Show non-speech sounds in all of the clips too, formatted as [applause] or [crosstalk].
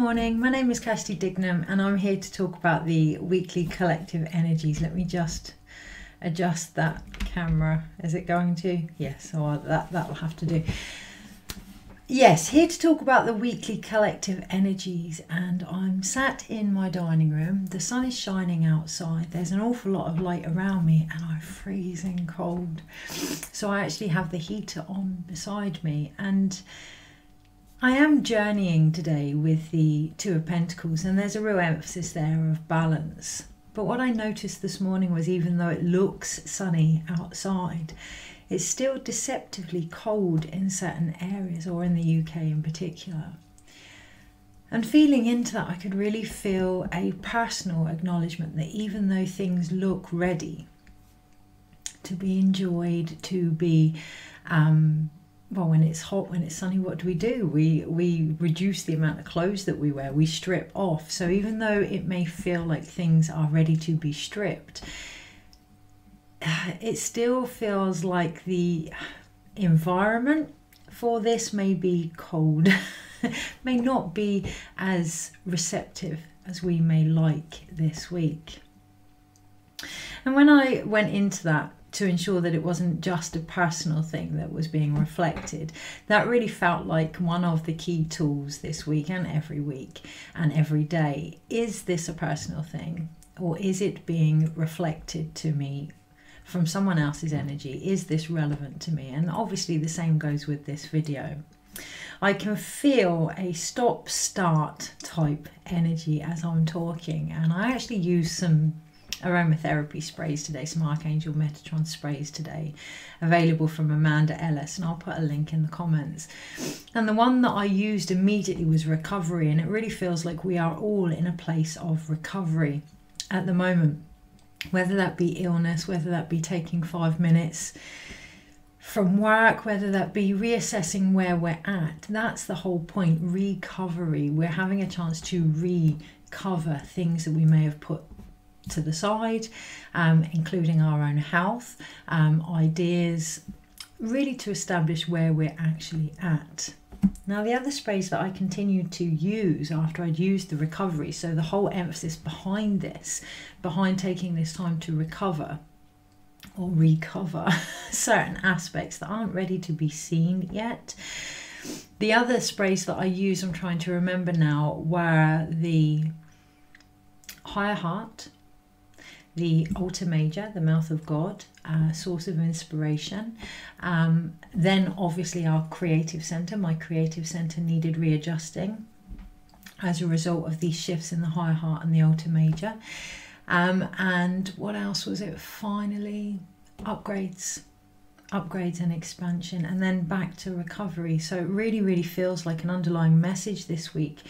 Morning. My name is Kirsty Dignam, and I'm here to talk about the weekly collective energies. Let me just adjust that camera. Is it going to? Yes, so that that will have to do. Yes, here to talk about the weekly collective energies, and I'm sat in my dining room. The sun is shining outside. There's an awful lot of light around me, and I'm freezing cold. So I actually have the heater on beside me, and I am journeying today with the Two of Pentacles, and there's a real emphasis there of balance. But what I noticed this morning was even though it looks sunny outside, it's still deceptively cold in certain areas, or in the UK in particular. And feeling into that, I could really feel a personal acknowledgement that even though things look ready to be enjoyed, to be um, well when it's hot when it's sunny what do we do? We we reduce the amount of clothes that we wear. We strip off. So even though it may feel like things are ready to be stripped uh, it still feels like the environment for this may be cold. [laughs] May not be as receptive as we may like this week. And when i went into that to ensure that it wasn't just a personal thing that was being reflected. That really felt like one of the key tools this week and every week and every day. Is this a personal thing or is it being reflected to me from someone else's energy? Is this relevant to me? And obviously, the same goes with this video. I can feel a stop start type energy as I'm talking, and I actually use some aromatherapy sprays today, some Archangel Metatron sprays today, available from Amanda Ellis, and I'll put a link in the comments. And the one that I used immediately was recovery, and it really feels like we are all in a place of recovery at the moment, whether that be illness, whether that be taking five minutes from work, whether that be reassessing where we're at. That's the whole point recovery. We're having a chance to recover things that we may have put to the side, um, including our own health, um, ideas, really to establish where we're actually at. Now, the other sprays that I continued to use after I'd used the recovery, so the whole emphasis behind this, behind taking this time to recover or recover [laughs] certain aspects that aren't ready to be seen yet. The other sprays that I use, I'm trying to remember now, were the Higher Heart, the Altar Major, the Mouth of God, uh, source of inspiration. Um, then, obviously, our creative center. My creative center needed readjusting as a result of these shifts in the higher heart and the Altar Major. Um, and what else was it? Finally, upgrades upgrades and expansion and then back to recovery so it really really feels like an underlying message this week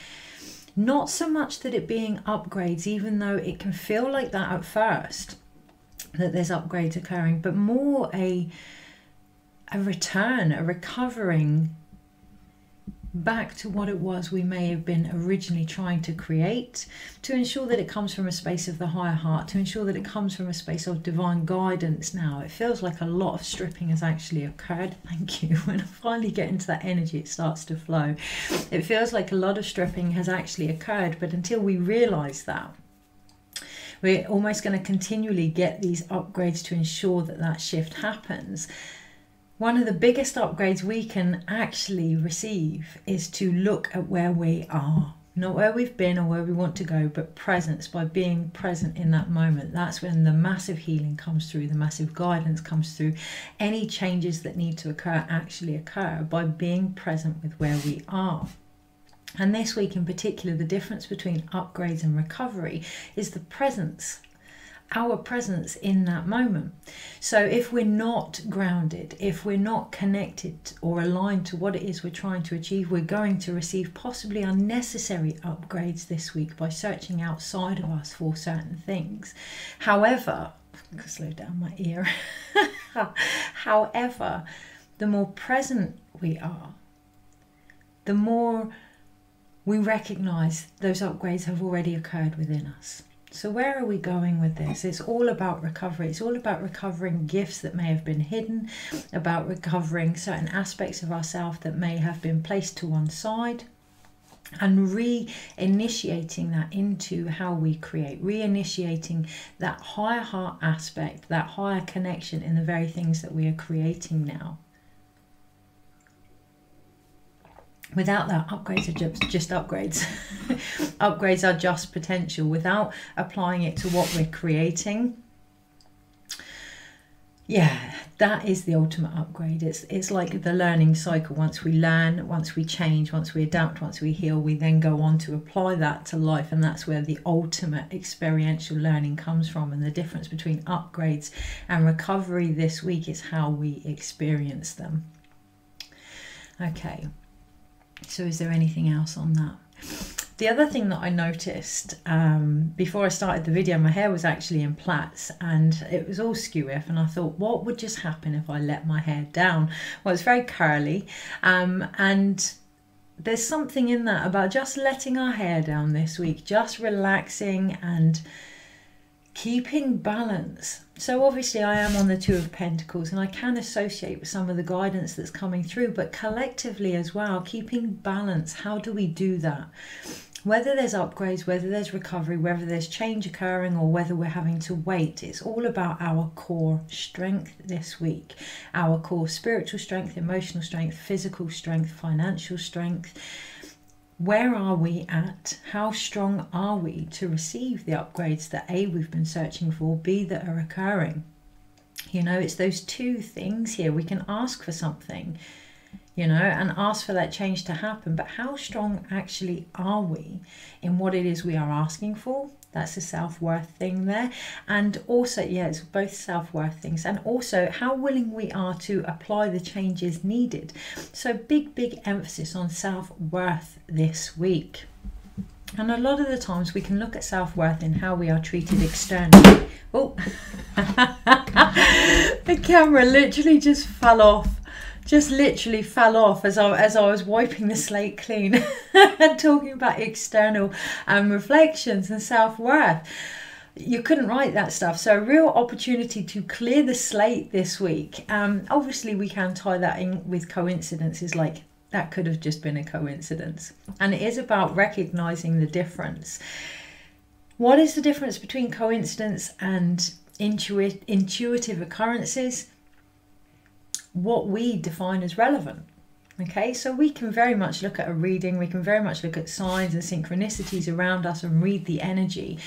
not so much that it being upgrades, even though it can feel like that at first, that there's upgrades occurring, but more a a return, a recovering back to what it was we may have been originally trying to create, to ensure that it comes from a space of the higher heart, to ensure that it comes from a space of divine guidance now. It feels like a lot of stripping has actually occurred. [laughs] Thank you. When I finally get into that energy, it starts to flow. It feels like a lot of stripping has actually occurred, but until we realize that, we're almost going to continually get these upgrades to ensure that that shift happens one of the biggest upgrades we can actually receive is to look at where we are not where we've been or where we want to go, but presence by being present in that moment. That's when the massive healing comes through, the massive guidance comes through. Any changes that need to occur actually occur by being present with where we are. And this week in particular, the difference between upgrades and recovery is the presence our presence in that moment. So, if we're not grounded, if we're not connected or aligned to what it is we're trying to achieve, we're going to receive possibly unnecessary upgrades this week by searching outside of us for certain things. However, slow down my ear. [laughs] However, the more present we are, the more we recognize those upgrades have already occurred within us. So, where are we going with this? It's all about recovery. It's all about recovering gifts that may have been hidden, about recovering certain aspects of ourselves that may have been placed to one side, and re-initiating that into how we create re-initiating that higher heart aspect that higher connection in the very things that we are creating now without that upgrades are just, just upgrades. [laughs] Upgrades are just potential without applying it to what we're creating. Yeah that is the ultimate upgrade. It's it's like the learning cycle. Once we learn once we change once we adapt once we heal we then go on to apply that to life and that's where the ultimate experiential learning comes from. And the difference between upgrades and recovery this week is how we experience them. Okay so is there anything else on that the other thing that I noticed um, before I started the video, my hair was actually in plaits and it was all skew and I thought, what would just happen if I let my hair down? Well, it's very curly um, and there's something in that about just letting our hair down this week, just relaxing and keeping balance. So obviously I am on the Two of Pentacles and I can associate with some of the guidance that's coming through, but collectively as well, keeping balance. How do we do that? Whether there's upgrades, whether there's recovery, whether there's change occurring, or whether we're having to wait, it's all about our core strength this week. Our core spiritual strength, emotional strength, physical strength, financial strength where are we at? How strong are we to receive the upgrades that A, we've been searching for, B, that are occurring? You know, it's those two things here. We can ask for something, you know, and ask for that change to happen, but how strong actually are we in what it is we are asking for? That's a self worth thing there. And also, yeah, it's both self worth things. And also, how willing we are to apply the changes needed. So, big, big emphasis on self worth this week. And a lot of the times we can look at self worth in how we are treated externally. Oh, [laughs] the camera literally just fell off just literally fell off as I, as I was wiping the slate clean [laughs] and talking about external um, reflections and self worth. You couldn't write that stuff. So, a real opportunity to clear the slate this week. Um, obviously, we can tie that in with coincidences like that could have just been a coincidence. And it is about recognizing the difference. What is the difference between coincidence and intuit- intuitive occurrences? What we define as relevant. Okay, so we can very much look at a reading, we can very much look at signs and synchronicities around us and read the energy.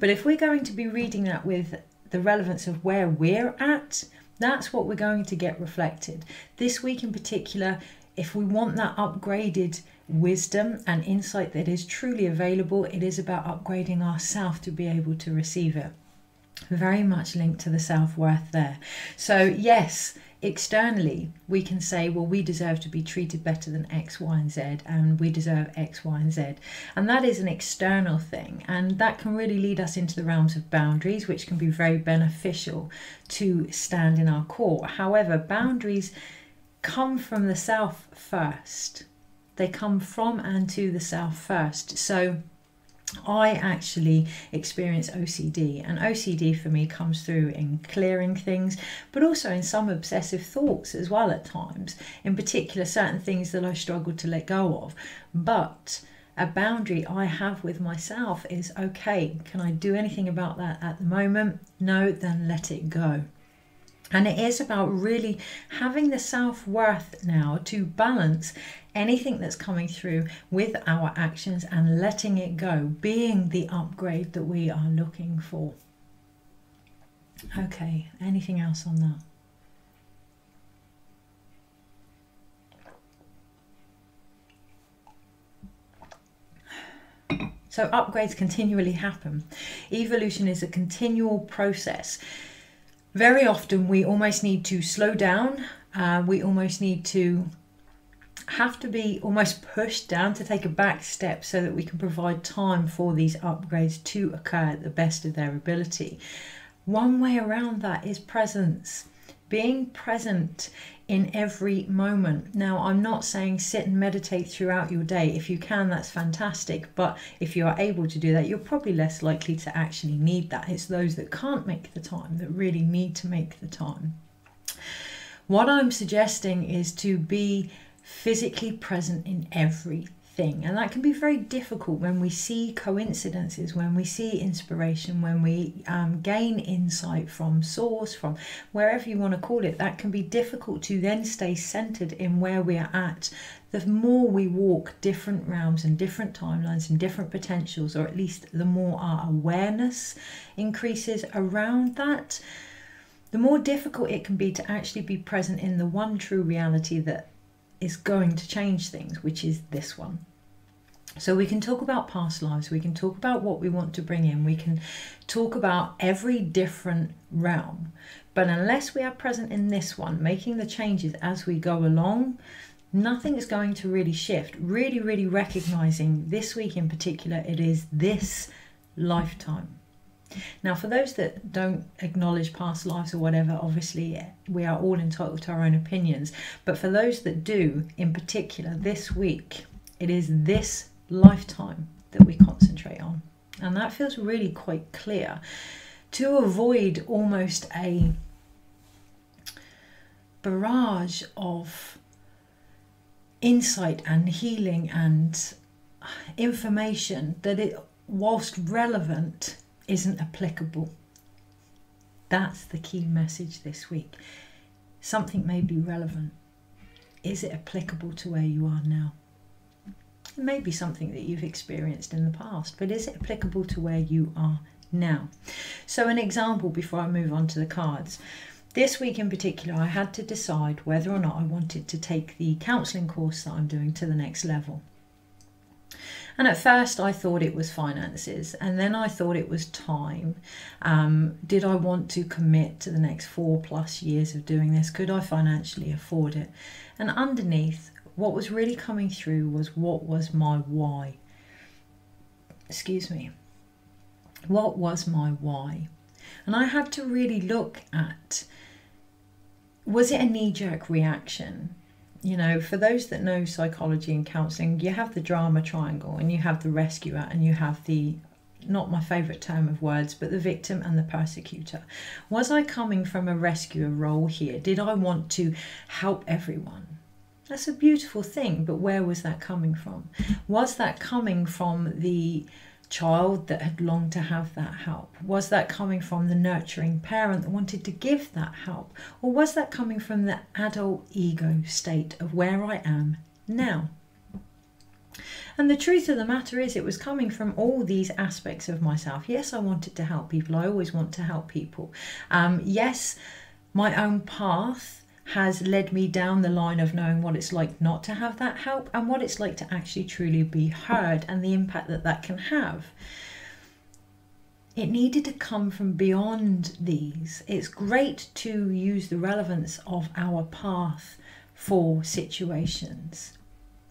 But if we're going to be reading that with the relevance of where we're at, that's what we're going to get reflected. This week in particular, if we want that upgraded wisdom and insight that is truly available, it is about upgrading ourselves to be able to receive it. Very much linked to the self worth there. So, yes, externally we can say well we deserve to be treated better than x y and z and we deserve x y and z. And that is an external thing and that can really lead us into the realms of boundaries which can be very beneficial to stand in our core however boundaries come from the self first. They come from and to the self first. So I actually experience OCD, and OCD for me comes through in clearing things, but also in some obsessive thoughts as well at times, in particular, certain things that I struggle to let go of. But a boundary I have with myself is okay, can I do anything about that at the moment? No, then let it go. And it is about really having the self worth now to balance anything that's coming through with our actions and letting it go, being the upgrade that we are looking for. Okay, anything else on that? So, upgrades continually happen. Evolution is a continual process very often we almost need to slow down. Uh, we almost need to have to be almost pushed down to take a back step so that we can provide time for these upgrades to occur at the best of their ability. One way around that is presence. Being present in every moment. Now, I'm not saying sit and meditate throughout your day. If you can, that's fantastic. But if you are able to do that, you're probably less likely to actually need that. It's those that can't make the time that really need to make the time. What I'm suggesting is to be physically present in everything thing. And that can be very difficult when we see coincidences, when we see inspiration, when we um, gain insight from source, from wherever you want to call it. That can be difficult to then stay centered in where we are at. The more we walk different realms and different timelines and different potentials, or at least the more our awareness increases around that, the more difficult it can be to actually be present in the one true reality that is going to change things, which is this one. So we can talk about past lives, we can talk about what we want to bring in, we can talk about every different realm. But unless we are present in this one, making the changes as we go along, nothing is going to really shift. Really, really recognizing this week in particular, it is this lifetime. Now, for those that don't acknowledge past lives or whatever, obviously eh, we are all entitled to our own opinions. But for those that do, in particular, this week, it is this lifetime that we concentrate on. And that feels really quite clear to avoid almost a barrage of insight and healing and information that it whilst relevant isn't applicable. That's the key message this week. Something may be relevant. Is it applicable to where you are now? It may be something that you've experienced in the past, but is it applicable to where you are now? So, an example before I move on to the cards. This week in particular, I had to decide whether or not I wanted to take the counselling course that I'm doing to the next level. And at first, I thought it was finances, and then I thought it was time. Um, did I want to commit to the next four plus years of doing this? Could I financially afford it? And underneath, what was really coming through was what was my why. Excuse me. What was my why? And I had to really look at was it a knee jerk reaction? you know, for those that know psychology and counselling, you have the drama triangle and you have the rescuer and you have the not my favourite term of words, but the victim and the persecutor. Was I coming from a rescuer role here? Did I want to help everyone? That's a beautiful thing, but where was that coming from? Was that coming from the child that had longed to have that help? Was that coming from the nurturing parent that wanted to give that help? Or was that coming from the adult ego state of where I am now? And the truth of the matter is, it was coming from all these aspects of myself. Yes, I wanted to help people. I always want to help people. Um, yes, my own path has led me down the line of knowing what it's like not to have that help and what it's like to actually truly be heard and the impact that that can have. It needed to come from beyond these. It's great to use the relevance of our path for situations.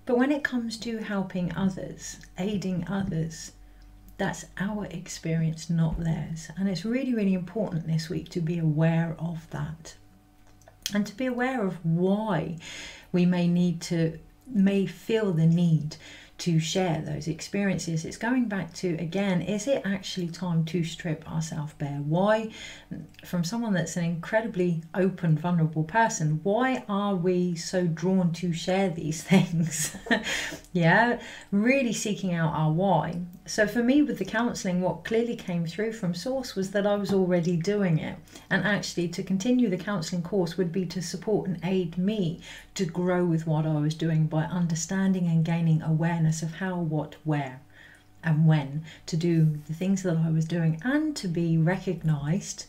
But when it comes to helping others, aiding others, that's our experience, not theirs. And it's really, really important this week to be aware of that and to be aware of why we may need to may feel the need to share those experiences. It's going back to again, is it actually time to strip ourselves bare? Why, from someone that's an incredibly open, vulnerable person, why are we so drawn to share these [laughs] things? yeah, really seeking out our why. So for me, with the counselling, what clearly came through from Source was that I was already doing it. And actually, to continue the counselling course would be to support and aid me to grow with what I was doing by understanding and gaining awareness of how, what, where, and when to do the things that I was doing and to be recognized,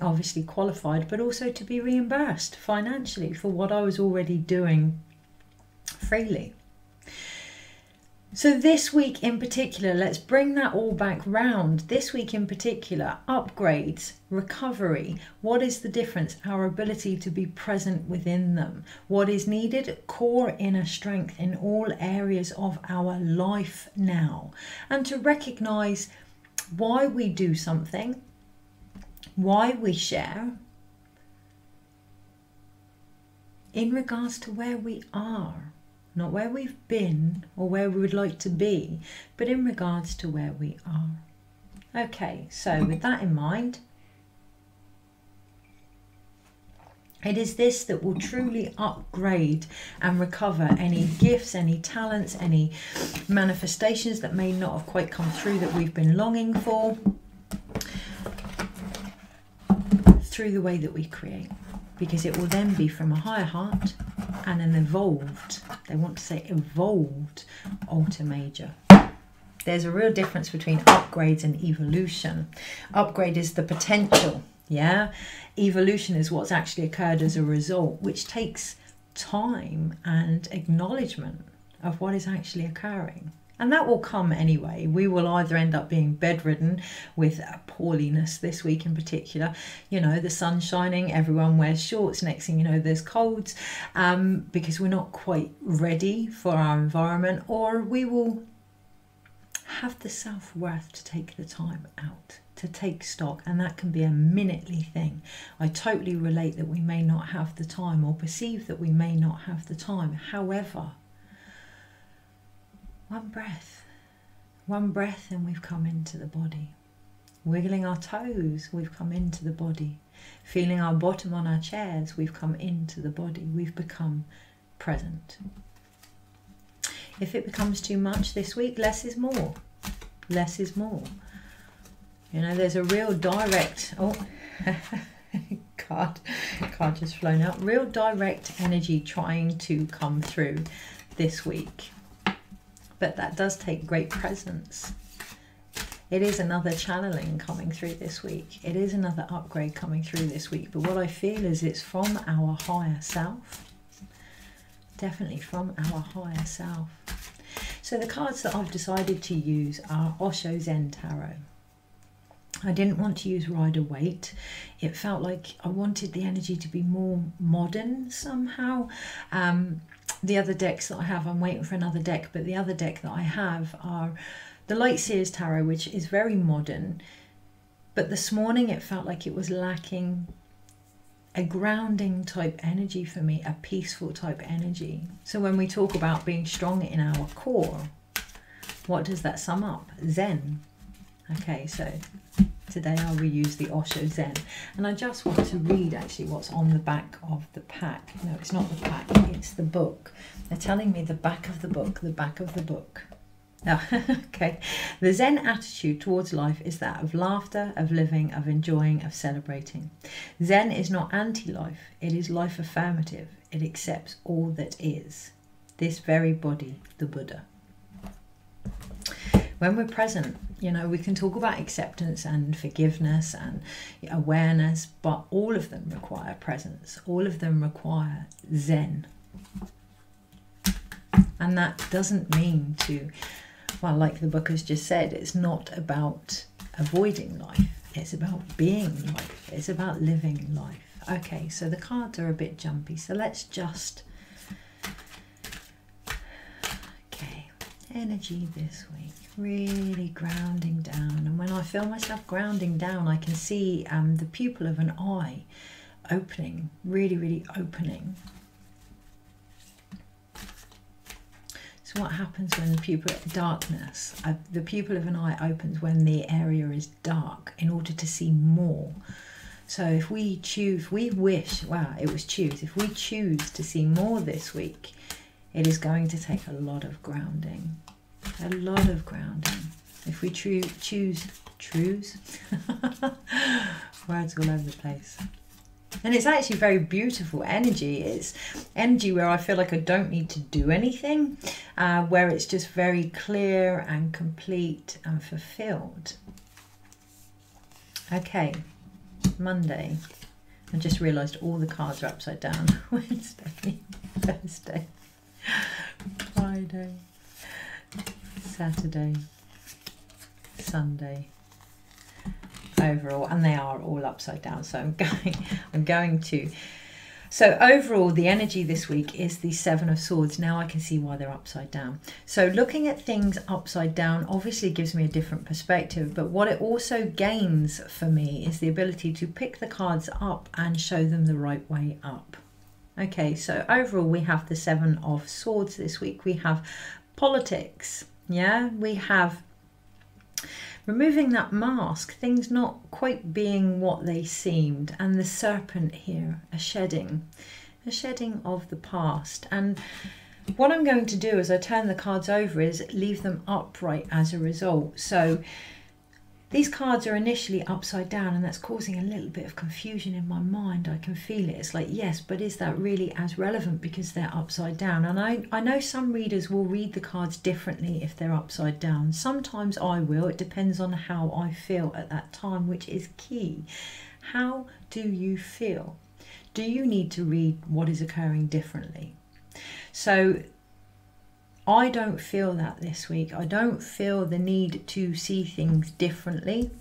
obviously qualified, but also to be reimbursed financially for what I was already doing freely. So, this week in particular, let's bring that all back round. This week in particular, upgrades, recovery. What is the difference? Our ability to be present within them. What is needed? Core inner strength in all areas of our life now. And to recognize why we do something, why we share, in regards to where we are not where we've been or where we would like to be, but in regards to where we are. Okay, so with that in mind, It is this that will truly upgrade and recover any gifts, any talents, any manifestations that may not have quite come through that we've been longing for through the way that we create. Because it will then be from a higher heart and an evolved, they want to say evolved alter major. There's a real difference between upgrades and evolution. Upgrade is the potential yeah, evolution is what's actually occurred as a result, which takes time and acknowledgement of what is actually occurring. And that will come anyway. We will either end up being bedridden with a poorliness this week in particular. You know, the sun's shining, everyone wears shorts. Next thing you know, there's colds um, because we're not quite ready for our environment, or we will have the self worth to take the time out to take stock, and that can be a minutely thing. I totally relate that we may not have the time or perceive that we may not have the time. However, one breath, one breath, and we've come into the body. Wiggling our toes, we've come into the body. Feeling our bottom on our chairs, we've come into the body. We've become present. If it becomes too much this week, less is more. Less is more. You know, there's a real direct, oh, [laughs] card, card just flown out, real direct energy trying to come through this week. But that does take great presence. It is another channeling coming through this week. It is another upgrade coming through this week. But what I feel is it's from our higher self. Definitely from our higher self. So the cards that I've decided to use are Osho Zen Tarot. I didn't want to use Rider Waite. It felt like I wanted the energy to be more modern somehow. Um, the other decks that I have, I'm waiting for another deck, but the other deck that I have are the Light Seers Tarot, which is very modern. But this morning it felt like it was lacking a grounding type energy for me, a peaceful type energy. So when we talk about being strong in our core, what does that sum up? Zen. Okay, so today I'll reuse the Osho Zen. And I just want to read actually what's on the back of the pack. No, it's not the pack, it's the book. They're telling me the back of the book, the back of the book. Oh, [laughs] okay. The Zen attitude towards life is that of laughter, of living, of enjoying, of celebrating. Zen is not anti life, it is life affirmative. It accepts all that is. This very body, the Buddha when we're present, you know, we can talk about acceptance and forgiveness and awareness, but all of them require presence. All of them require Zen. And that doesn't mean to, well, like the book has just said, it's not about avoiding life, it's about being life, it's about living life. Okay, so the cards are a bit jumpy, so let's just. Okay, energy this week really grounding down. And when I feel myself grounding down, I can see um, the pupil of an eye opening, really, really opening. So what happens when the pupil darkness? Uh, the pupil of an eye opens when the area is dark in order to see more. So if we choose, we wish, wow, it was choose. If we choose to see more this week, it is going to take a lot of grounding a lot of grounding. If we choose, choose, [laughs] words all over the place. And it's actually very beautiful energy. It's energy where I feel like I don't need to do anything, uh, where it's just very clear and complete and fulfilled. Okay, Monday. I just realised all the cards are upside down. [laughs] Wednesday, [laughs] Thursday, Friday. Saturday, Sunday overall, and they are all upside down. So I'm [laughs] going, I'm going to. So overall, the energy this week is the Seven of Swords. Now I can see why they're upside down. So looking at things upside down obviously gives me a different perspective, but what it also gains for me is the ability to pick the cards up and show them the right way up. Okay, so overall we have the Seven of Swords this week. We have politics, yeah, we have removing that mask, things not quite being what they seemed, and the serpent here, a shedding, a shedding of the past. And what I'm going to do as I turn the cards over is leave them upright as a result. So these cards are initially upside down, and that's causing a little bit of confusion in my mind. I can feel it. It's like, yes, but is that really as relevant because they're upside down? And I, I know some readers will read the cards differently if they're upside down. Sometimes I will. It depends on how I feel at that time, which is key. How do you feel? Do you need to read what is occurring differently? So I don't feel that this week. I don't feel the need to see things differently.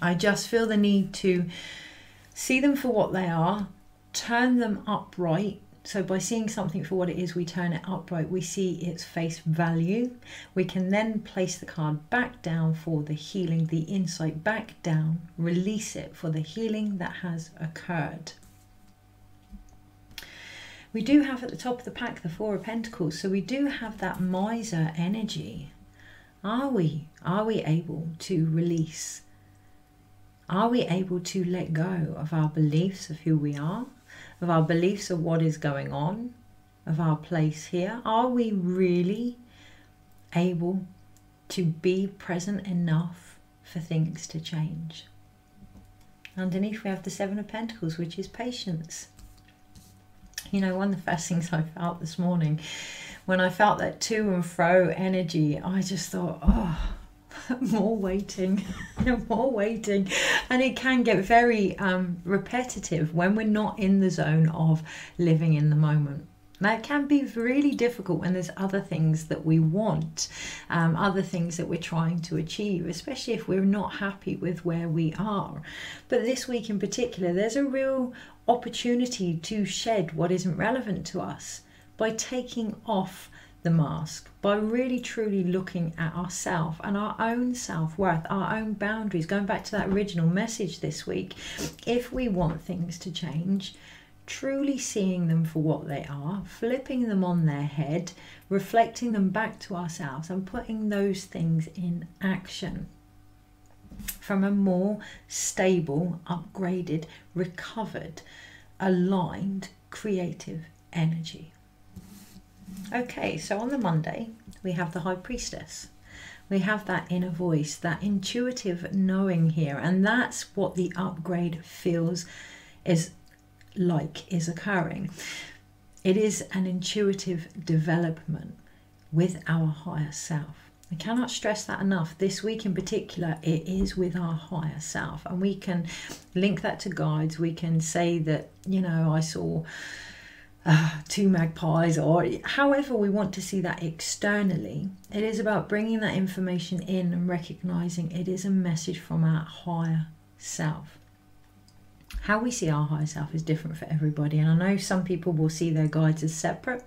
I just feel the need to see them for what they are, turn them upright. So, by seeing something for what it is, we turn it upright, we see its face value. We can then place the card back down for the healing, the insight back down, release it for the healing that has occurred. We do have at the top of the pack the Four of Pentacles, so we do have that miser energy. Are we? Are we able to release? Are we able to let go of our beliefs of who we are, of our beliefs of what is going on, of our place here? Are we really able to be present enough for things to change? Underneath, we have the Seven of Pentacles, which is patience. You know, one of the first things I felt this morning when I felt that to and fro energy, I just thought, oh, [laughs] more waiting, [laughs] more waiting. And it can get very um, repetitive when we're not in the zone of living in the moment. That can be really difficult when there's other things that we want, um, other things that we're trying to achieve, especially if we're not happy with where we are. But this week in particular, there's a real opportunity to shed what isn't relevant to us by taking off the mask, by really truly looking at ourselves and our own self worth, our own boundaries. Going back to that original message this week, if we want things to change, truly seeing them for what they are, flipping them on their head, reflecting them back to ourselves, and putting those things in action from a more stable, upgraded, recovered, aligned, creative energy. Okay, so on the Monday, we have the High Priestess. We have that inner voice, that intuitive knowing here, and that's what the upgrade feels is like is occurring. It is an intuitive development with our higher self. I cannot stress that enough. This week in particular, it is with our higher self, and we can link that to guides. We can say that, you know, I saw uh, two magpies, or however we want to see that externally. It is about bringing that information in and recognizing it is a message from our higher self. How we see our higher self is different for everybody, and I know some people will see their guides as separate.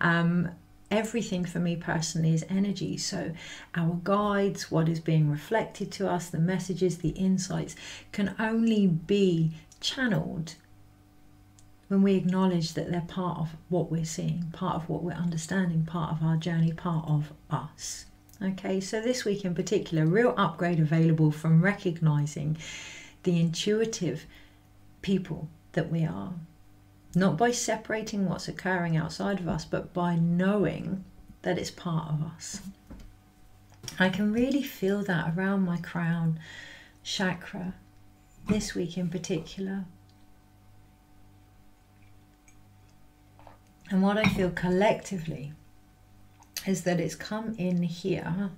Um, everything for me personally is energy. So, our guides, what is being reflected to us, the messages, the insights can only be channeled when we acknowledge that they're part of what we're seeing, part of what we're understanding, part of our journey, part of us. Okay, so this week in particular, real upgrade available from recognizing the intuitive people that we are not by separating what's occurring outside of us, but by knowing that it's part of us. I can really feel that around my crown chakra this week in particular. And what I feel collectively is that it's come in here,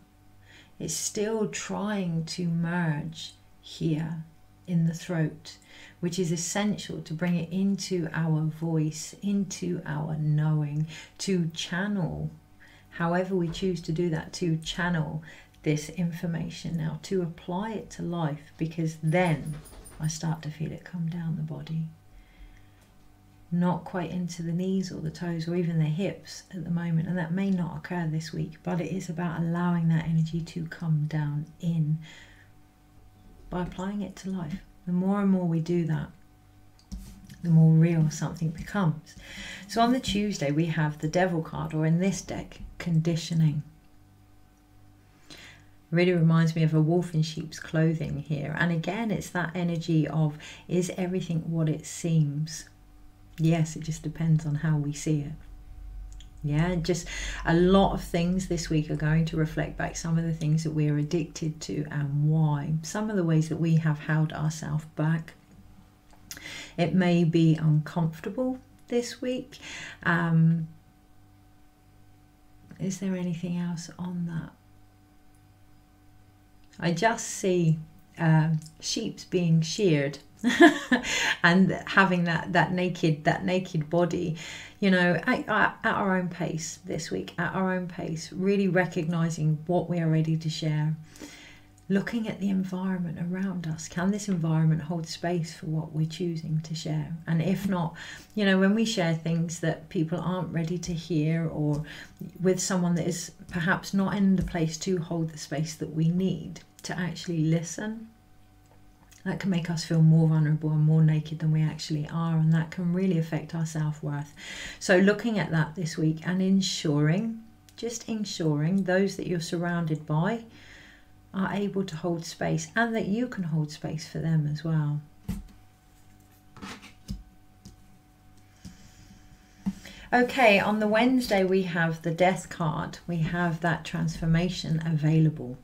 it's still trying to merge here in the throat which is essential to bring it into our voice, into our knowing, to channel, however we choose to do that, to channel this information now, to apply it to life, because then I start to feel it come down the body. Not quite into the knees or the toes or even the hips at the moment, and that may not occur this week, but it is about allowing that energy to come down in by applying it to life. The more and more we do that, the more real something becomes. So on the Tuesday, we have the Devil card, or in this deck, conditioning. Really reminds me of a wolf in sheep's clothing here. And again, it's that energy of is everything what it seems? Yes, it just depends on how we see it. Yeah, just a lot of things this week are going to reflect back some of the things that we are addicted to and why. Some of the ways that we have held ourselves back. It may be uncomfortable this week. Um, is there anything else on that? I just see um, sheep's being sheared [laughs] and having that that naked that naked body you know at, at, our own pace this week at our own pace really recognizing what we are ready to share looking at the environment around us. Can this environment hold space for what we're choosing to share? And if not you know when we share things that people aren't ready to hear or with someone that is perhaps not in the place to hold the space that we need to actually listen that can make us feel more vulnerable and more naked than we actually are, and that can really affect our self worth. So, looking at that this week and ensuring, just ensuring those that you're surrounded by are able to hold space and that you can hold space for them as well. Okay, on the Wednesday, we have the death card. We have that transformation available.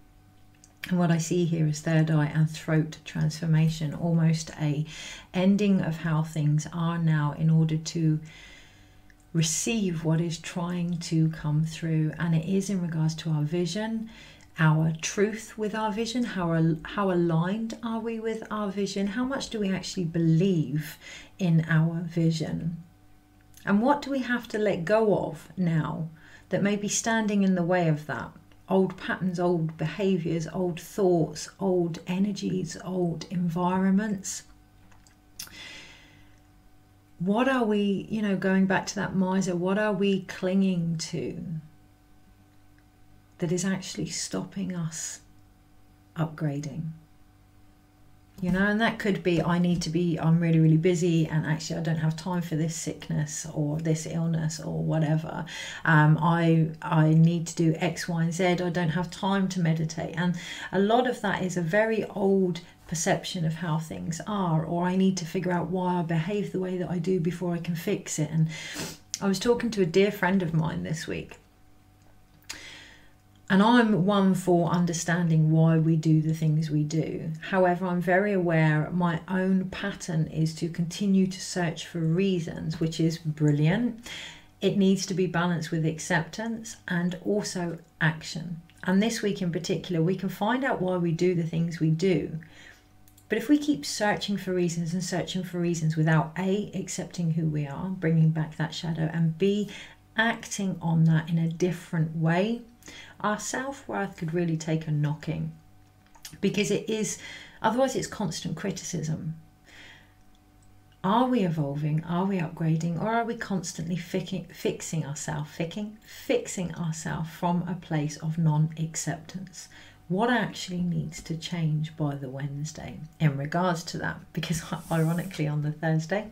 And what I see here is third eye and throat transformation, almost a ending of how things are now in order to receive what is trying to come through. And it is in regards to our vision, our truth with our vision, how, how aligned are we with our vision, how much do we actually believe in our vision. And what do we have to let go of now that may be standing in the way of that? Old patterns, old behaviors, old thoughts, old energies, old environments. What are we, you know, going back to that miser, what are we clinging to that is actually stopping us upgrading? You know and that could be i need to be i'm really really busy and actually i don't have time for this sickness or this illness or whatever. Um, i i need to do x y and z. I don't have time to meditate. And a lot of that is a very old perception of how things are or i need to figure out why i behave the way that i do before i can fix it. And i was talking to a dear friend of mine this week and I'm one for understanding why we do the things we do. However, I'm very aware my own pattern is to continue to search for reasons, which is brilliant. It needs to be balanced with acceptance and also action. And this week in particular, we can find out why we do the things we do. But if we keep searching for reasons and searching for reasons without A, accepting who we are, bringing back that shadow, and B, acting on that in a different way, our self worth could really take a knocking because it is, otherwise, it's constant criticism. Are we evolving? Are we upgrading? Or are we constantly fixing, fixing ourselves, fixing, fixing ourselves from a place of non acceptance? What actually needs to change by the Wednesday in regards to that? Because [laughs] ironically, on the Thursday,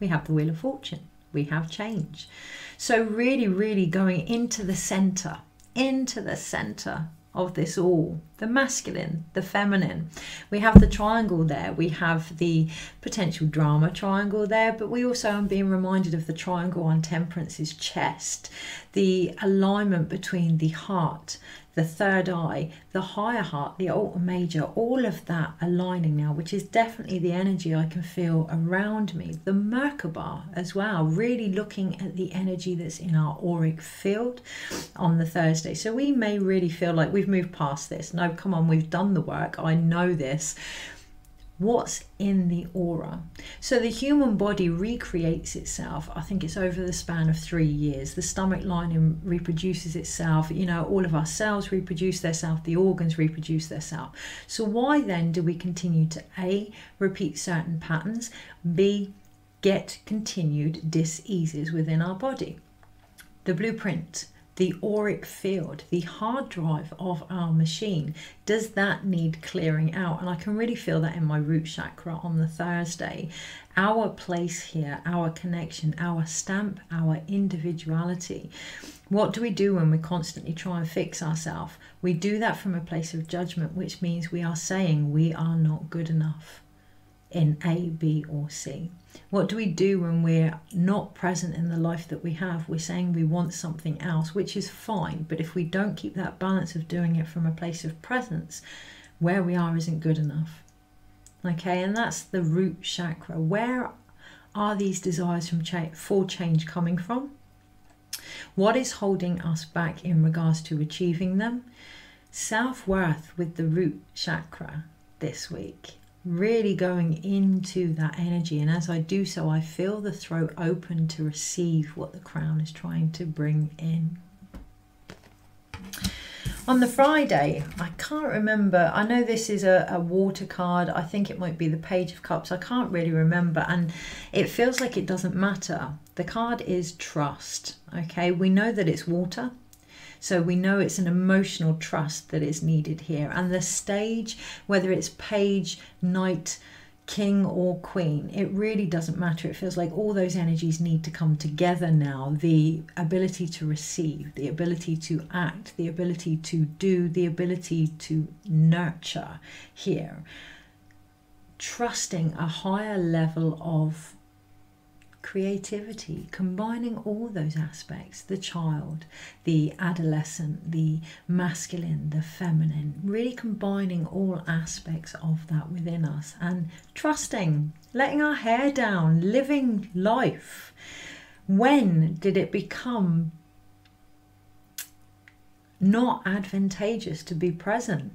we have the Wheel of Fortune, we have change. So, really, really going into the center into the center of this all the masculine, the feminine. We have the triangle there, we have the potential drama triangle there, but we also are being reminded of the triangle on temperance's chest, the alignment between the heart, the third eye, the higher heart, the altar major, all of that aligning now, which is definitely the energy I can feel around me. The Merkaba as well, really looking at the energy that's in our auric field on the Thursday. So we may really feel like we've moved past this. No, come on, we've done the work. I know this what's in the aura. So the human body recreates itself, I think it's over the span of three years. The stomach lining reproduces itself, you know, all of our cells reproduce themselves, the organs reproduce themselves. So why then do we continue to A, repeat certain patterns, B, get continued diseases within our body? The blueprint the auric field, the hard drive of our machine, does that need clearing out? And I can really feel that in my root chakra on the Thursday. Our place here, our connection, our stamp, our individuality. What do we do when we constantly try and fix ourselves? We do that from a place of judgment, which means we are saying we are not good enough in A, B, or C. What do we do when we're not present in the life that we have? We're saying we want something else, which is fine, but if we don't keep that balance of doing it from a place of presence, where we are isn't good enough. Okay, and that's the root chakra. Where are these desires from cha- for change coming from? What is holding us back in regards to achieving them? Self worth with the root chakra this week. Really going into that energy, and as I do so, I feel the throat open to receive what the crown is trying to bring in. On the Friday, I can't remember. I know this is a, a, water card. I think it might be the Page of Cups. I can't really remember. And it feels like it doesn't matter. The card is trust. Okay, we know that it's water. So we know it's an emotional trust that is needed here. And the stage, whether it's page, knight, king or queen, it really doesn't matter. It feels like all those energies need to come together now. The ability to receive, the ability to act, the ability to do, the ability to nurture here. Trusting a higher level of creativity, combining all those aspects the child, the adolescent, the masculine, the feminine, really combining all aspects of that within us and trusting, letting our hair down, living life. When did it become not advantageous to be present?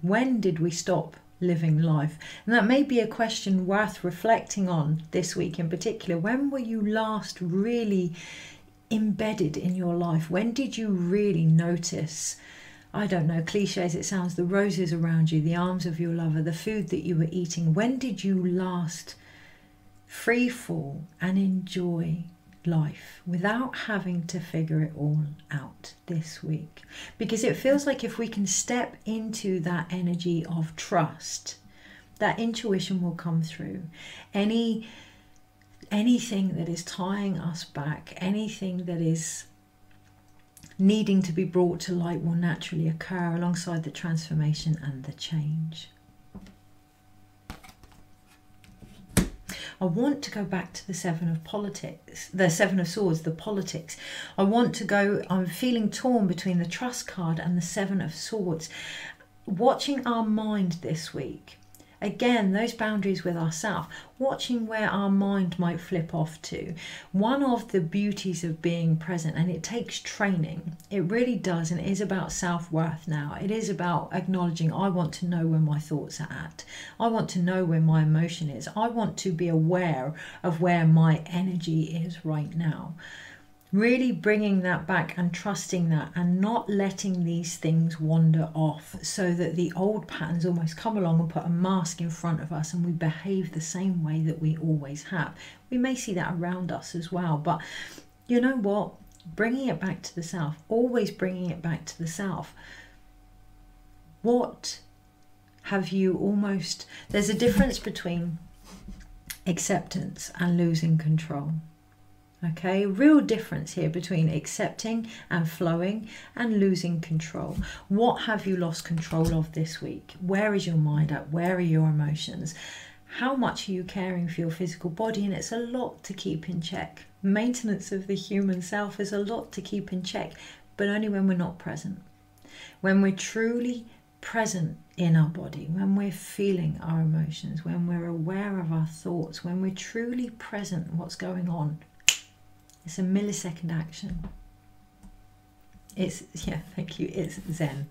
When did we stop living life? And that may be a question worth reflecting on this week in particular. When were you last really embedded in your life? When did you really notice? I don't know, cliches it sounds, the roses around you, the arms of your lover, the food that you were eating. When did you last free fall and enjoy life without having to figure it all out this week. Because it feels like if we can step into that energy of trust, that intuition will come through. Any anything that is tying us back, anything that is needing to be brought to light will naturally occur alongside the transformation and the change. I want to go back to the seven of politics, the seven of swords, the politics. I want to go, I'm feeling torn between the trust card and the seven of swords. Watching our mind this week Again, those boundaries with ourselves, watching where our mind might flip off to. One of the beauties of being present, and it takes training, it really does, and it is about self worth now. It is about acknowledging I want to know where my thoughts are at, I want to know where my emotion is, I want to be aware of where my energy is right now really bringing that back and trusting that and not letting these things wander off so that the old patterns almost come along and put a mask in front of us and we behave the same way that we always have. We may see that around us as well, but you know what? Bringing it back to the self, always bringing it back to the self. What have you almost, there's a difference between acceptance and losing control. Okay, real difference here between accepting and flowing and losing control. What have you lost control of this week? Where is your mind at? Where are your emotions? How much are you caring for your physical body? And it's a lot to keep in check. Maintenance of the human self is a lot to keep in check, but only when we're not present. When we're truly present in our body, when we're feeling our emotions, when we're aware of our thoughts, when we're truly present what's going on it's a millisecond action. It's, yeah, thank you, it's Zen.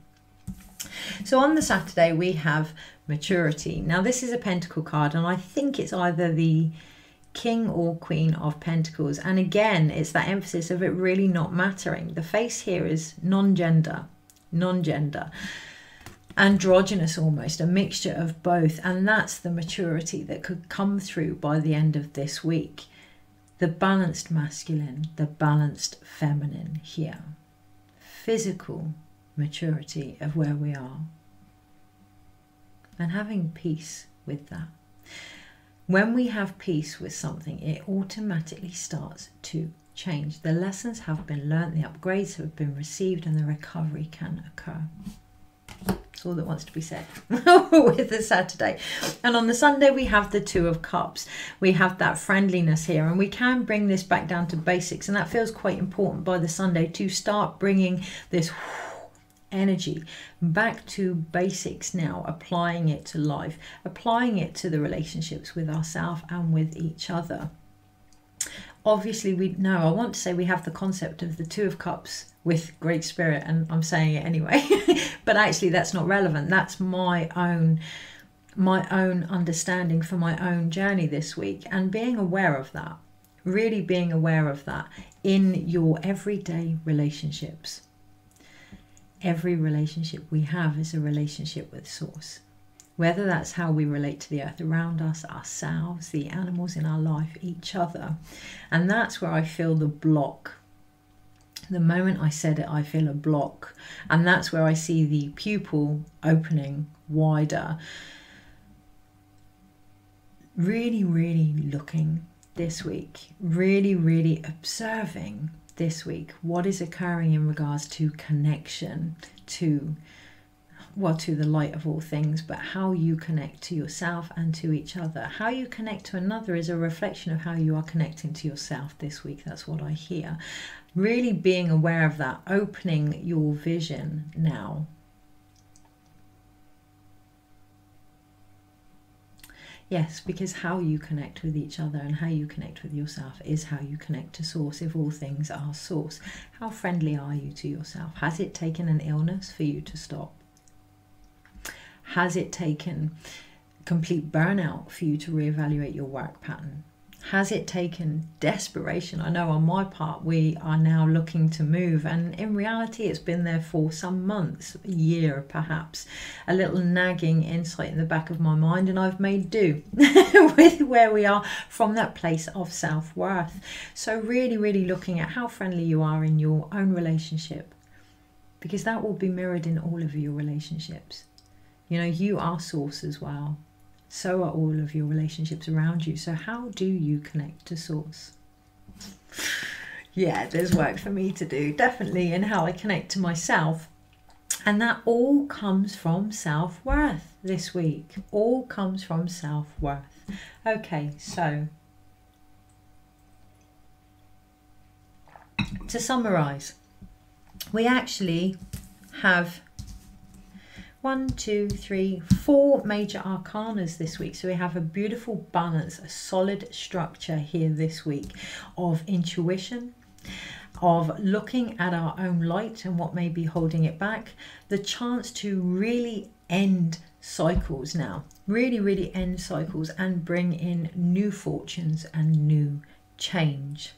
So on the Saturday, we have maturity. Now, this is a pentacle card, and I think it's either the King or Queen of Pentacles. And again, it's that emphasis of it really not mattering. The face here is non gender, non gender, androgynous almost, a mixture of both. And that's the maturity that could come through by the end of this week the balanced masculine, the balanced feminine here. Physical maturity of where we are. And having peace with that. When we have peace with something, it automatically starts to change. The lessons have been learnt, the upgrades have been received, and the recovery can occur. That's all that wants to be said [laughs] with the Saturday. And on the Sunday, we have the Two of Cups. We have that friendliness here, and we can bring this back down to basics. And that feels quite important by the Sunday to start bringing this [sighs] energy back to basics now, applying it to life, applying it to the relationships with ourselves and with each other. Obviously, we know, I want to say we have the concept of the Two of Cups with Great Spirit, and I'm saying it anyway, [laughs] but actually, that's not relevant. That's my own. My own understanding for my own journey this week, and being aware of that, really being aware of that in your everyday relationships every relationship we have is a relationship with Source. Whether that's how we relate to the earth around us, ourselves, the animals in our life, each other. And that's where I feel the block. The moment I said it, I feel a block. And that's where I see the pupil opening wider. Really, really looking this week, really, really observing this week what is occurring in regards to connection to well to the light of all things but how you connect to yourself and to each other how you connect to another is a reflection of how you are connecting to yourself this week that's what i hear really being aware of that opening your vision now Yes, because how you connect with each other and how you connect with yourself is how you connect to source, if all things are source. How friendly are you to yourself? Has it taken an illness for you to stop? Has it taken complete burnout for you to reevaluate your work pattern? has it taken desperation? I know on my part, we are now looking to move, and in reality, it's been there for some months, a year perhaps. A little nagging insight in the back of my mind, and I've made do [laughs] with where we are from that place of self worth. So, really, really looking at how friendly you are in your own relationship, because that will be mirrored in all of your relationships. You know, you are source as well so are all of your relationships around you. So, how do you connect to Source? yeah, there's work for me to do, definitely, in how I connect to myself. And that all comes from self worth this week. All comes from self worth. Okay, so to summarize, we actually have one, two, three, four major arcanas this week. So we have a beautiful balance, a solid structure here this week of intuition, of looking at our own light and what may be holding it back, the chance to really end cycles now, really, really end cycles and bring in new fortunes and new change.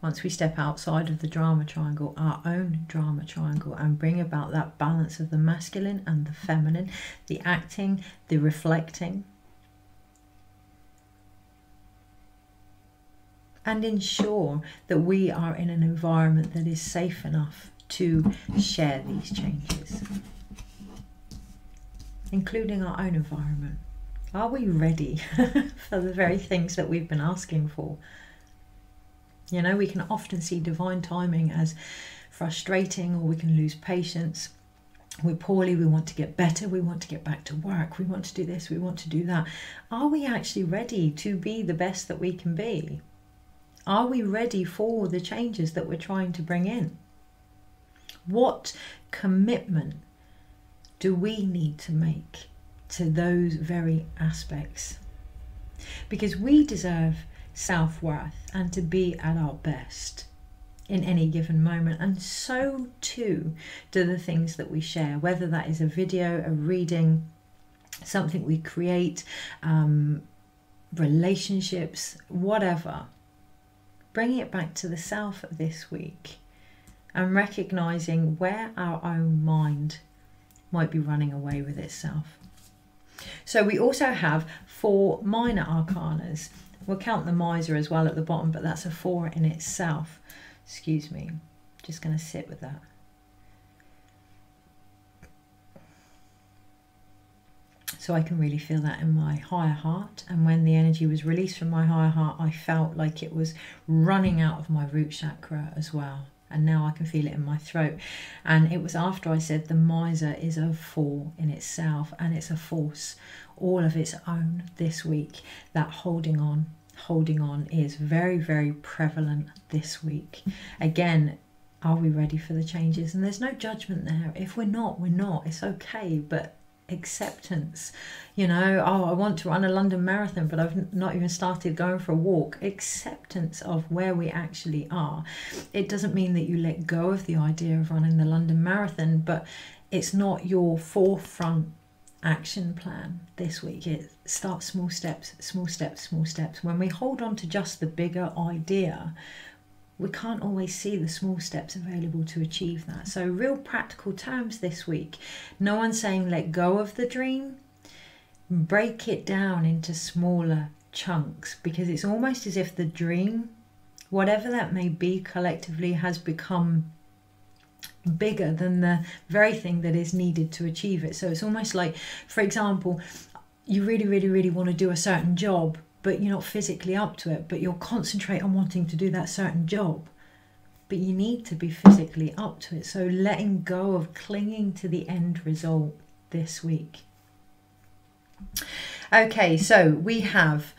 Once we step outside of the drama triangle, our own drama triangle, and bring about that balance of the masculine and the feminine, the acting, the reflecting, and ensure that we are in an environment that is safe enough to share these changes, including our own environment. Are we ready [laughs] for the very things that we've been asking for? You know, we can often see divine timing as frustrating or we can lose patience. We're poorly, we want to get better, we want to get back to work, we want to do this, we want to do that. Are we actually ready to be the best that we can be? Are we ready for the changes that we're trying to bring in? What commitment do we need to make to those very aspects? Because we deserve self worth and to be at our best in any given moment. And so too do the things that we share, whether that is a video, a reading, something we create, um, relationships, whatever. Bringing it back to the self this week and recognizing where our own mind might be running away with itself. So we also have four minor arcanas We'll count the miser as well at the bottom, but that's a four in itself. Excuse me. Just going to sit with that. So I can really feel that in my higher heart. And when the energy was released from my higher heart, I felt like it was running out of my root chakra as well. And now I can feel it in my throat. And it was after I said the miser is a four in itself and it's a force all of its own this week. That holding on, holding on is very, very prevalent this week. Again, are we ready for the changes? And there's no judgment there. If we're not, we're not. It's okay. But acceptance. You know, oh, I want to run a London marathon, but I've not even started going for a walk. Acceptance of where we actually are. It doesn't mean that you let go of the idea of running the London marathon, but it's not your forefront action plan this week. It starts small steps, small steps, small steps. When we hold on to just the bigger idea, we can't always see the small steps available to achieve that. So, real practical terms this week. No one's saying let go of the dream, break it down into smaller chunks because it's almost as if the dream, whatever that may be collectively, has become bigger than the very thing that is needed to achieve it. So, it's almost like, for example, you really, really, really want to do a certain job but you're not physically up to it, but you'll concentrate on wanting to do that certain job. But you need to be physically up to it. So letting go of clinging to the end result this week. Okay, so we have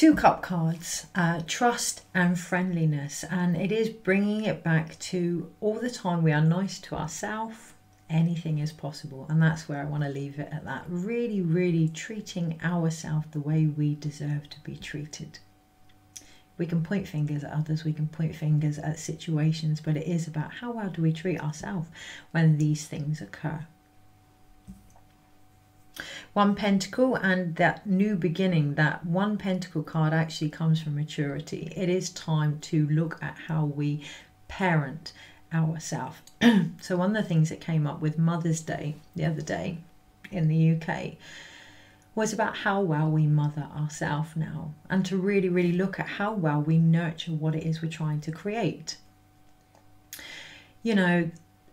two cup cards uh, trust and friendliness, and it is bringing it back to all the time we are nice to ourselves anything is possible. And that's where I want to leave it at that. Really, really treating ourselves the way we deserve to be treated. We can point fingers at others, we can point fingers at situations, but it is about how well do we treat ourselves when these things occur. One pentacle and that new beginning, that one pentacle card actually comes from maturity. It is time to look at how we parent ourselves. [clears throat] so one of the things that came up with Mother's Day the other day in the UK was about how well we mother ourselves now and to really really look at how well we nurture what it is we're trying to create. You know,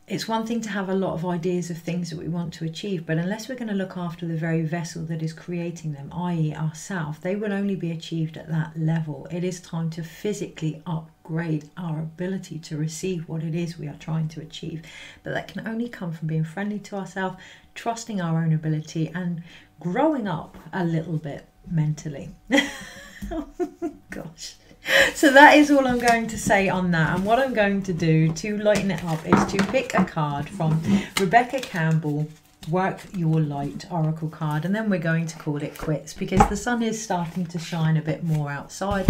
it's one thing to have a lot of ideas of things that we want to achieve, but unless we're going to look after the very vessel that is creating them, i.e., ourselves, they will only be achieved at that level. It is time to physically upgrade our ability to receive what it is we are trying to achieve. But that can only come from being friendly to ourselves, trusting our own ability, and growing up a little bit mentally. [laughs] Oh, gosh so that is all I'm going to say on that. And what I'm going to do to lighten it up is to pick a card from Rebecca Campbell, Work Your Light Oracle card. And then we're going to call it quits because the sun is starting to shine a bit more outside.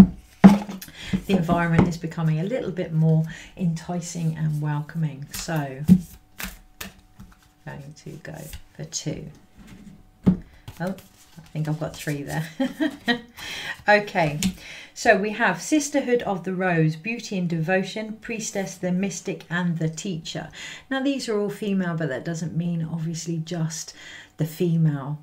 The environment is becoming a little bit more enticing and welcoming. So going to go for two. Oh, I think I've got three there. [laughs] okay, so we have Sisterhood of the Rose, Beauty and Devotion, Priestess, the Mystic, and the Teacher. Now, these are all female, but that doesn't mean obviously just the female.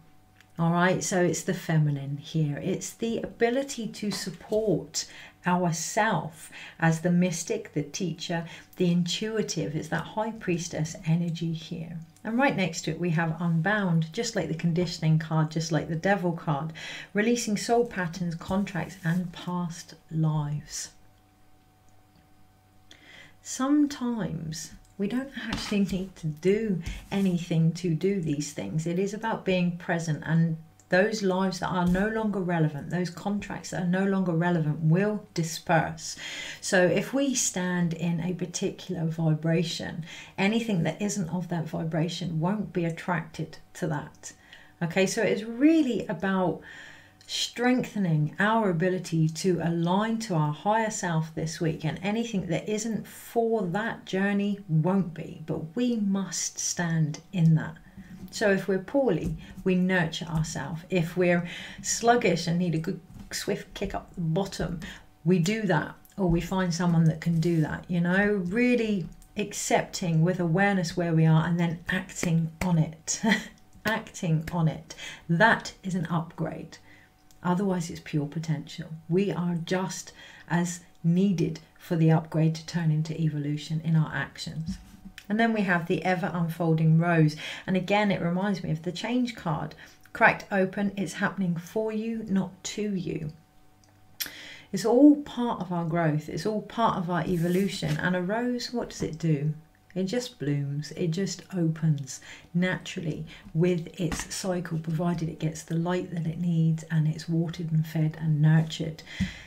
All right, so it's the feminine here. It's the ability to support ourself as the mystic, the teacher, the intuitive. It's that high priestess energy here. And right next to it, we have Unbound, just like the conditioning card, just like the Devil card, releasing soul patterns, contracts, and past lives. Sometimes we don't actually [laughs] need to do anything to do these things. It is about being present and those lives that are no longer relevant, those contracts that are no longer relevant, will disperse. So, if we stand in a particular vibration, anything that isn't of that vibration won't be attracted to that. Okay, so it's really about strengthening our ability to align to our higher self this week, and anything that isn't for that journey won't be, but we must stand in that. So if we're poorly, we nurture ourselves. If we're sluggish and need a good swift kick up the bottom, we do that or we find someone that can do that, you know, really accepting with awareness where we are and then acting on it. [laughs] acting on it. That is an upgrade. Otherwise, it's pure potential. We are just as needed for the upgrade to turn into evolution in our actions. And then we have the ever unfolding rose. And again, it reminds me of the change card. Cracked open, it's happening for you, not to you. It's all part of our growth, it's all part of our evolution. And a rose, what does it do? It just blooms, it just opens naturally with its cycle, provided it gets the light that it needs and it's watered and fed and nurtured.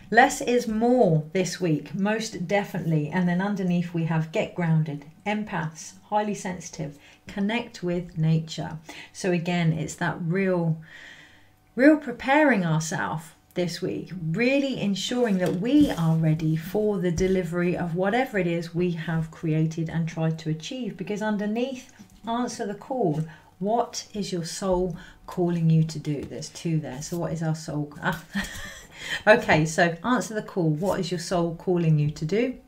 Less is more this week, most definitely. And then underneath we have get grounded, empaths, highly sensitive, connect with nature. So again, it's that real, real preparing ourselves this week, really ensuring that we are ready for the delivery of whatever it is we have created and tried to achieve. Because underneath, answer the call. What is your soul calling you to do? There's two there. So, what is our soul? Ah. [laughs] okay, so answer the call. What is your soul calling you to do?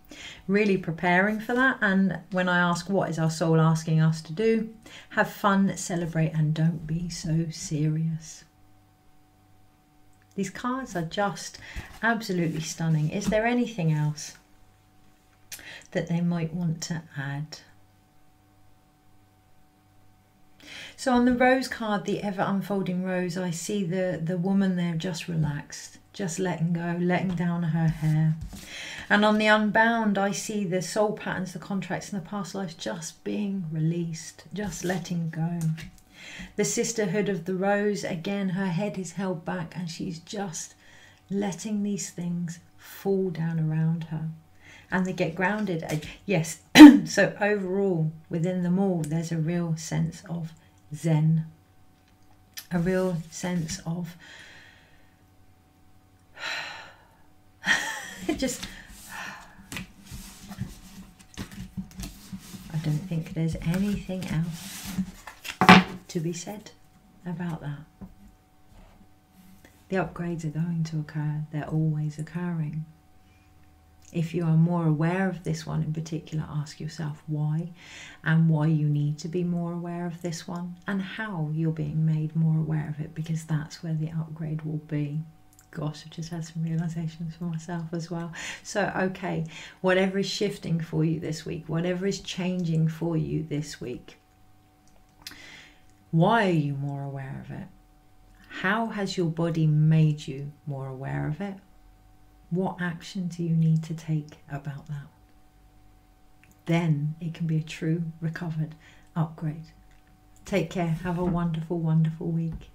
Really preparing for that. And when I ask, what is our soul asking us to do? Have fun, celebrate, and don't be so serious. These cards are just absolutely stunning. Is there anything else that they might want to add? So on the rose card, the ever unfolding rose, I see the, the woman there just relaxed, just letting go, letting down her hair. And on the unbound, I see the soul patterns, the contracts, and the past lives just being released, just letting go. The sisterhood of the rose, again, her head is held back and she's just letting these things fall down around her. And they get grounded. Uh, yes, [clears throat] so overall, within them all, there's a real sense of zen, a real sense of [sighs] just. [sighs] I don't think there's anything else to be said about that. The upgrades are going to occur, they're always occurring. If you are more aware of this one in particular, ask yourself why and why you need to be more aware of this one and how you're being made more aware of it because that's where the upgrade will be. Gosh, I just had some realizations for myself as well. So, okay, whatever is shifting for you this week, whatever is changing for you this week, why are you more aware of it? How has your body made you more aware of it? What action do you need to take about that? Then it can be a true recovered upgrade. Take care. Have a wonderful, wonderful week.